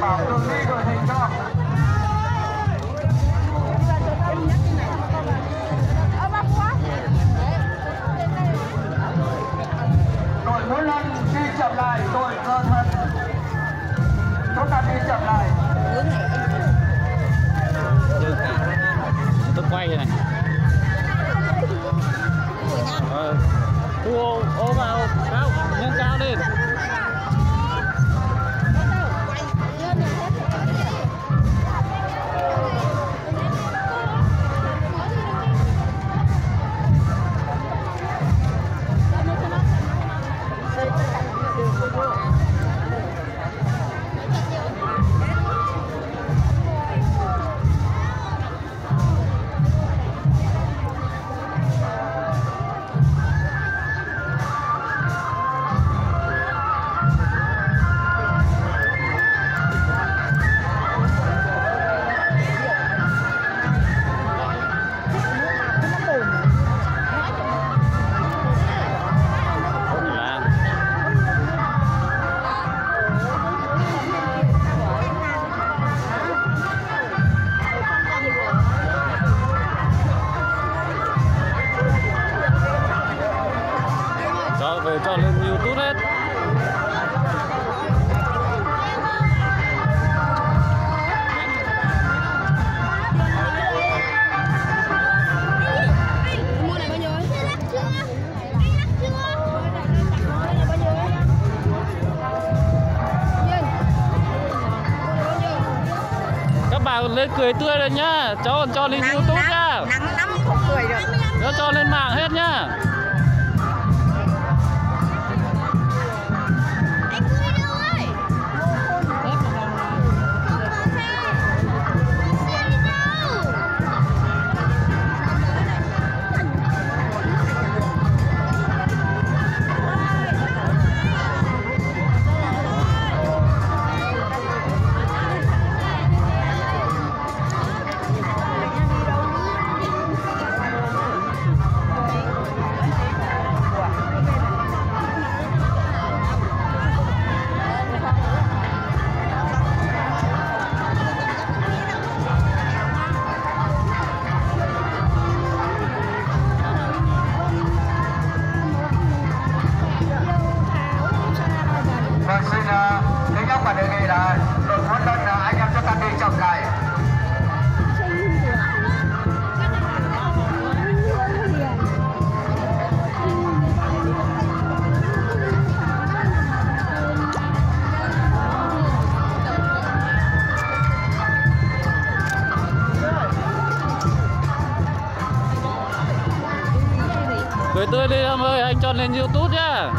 đội hình cho đội mỗi lần đi chậm lại đội cơ thân. Chúng ta đi chậm lại. Tôi quay này. Ờ thu ô, ô nhiêu ấy? Nhân. Bao nhiêu? các bạn lên cười tươi lên nhá cho cho lên youtube nhá Vâng, xin thứ nhất và đề nghị là đội quân lên ờ, anh em cho ta đi trọng tài cười tươi đi em ơi anh cho lên youtube nhá.